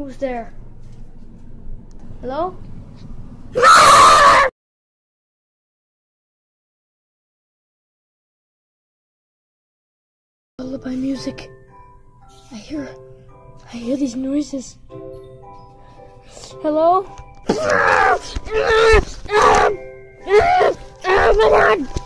Who's there? Hello? Lullaby music. I hear, I hear these noises. Hello? Oh my god!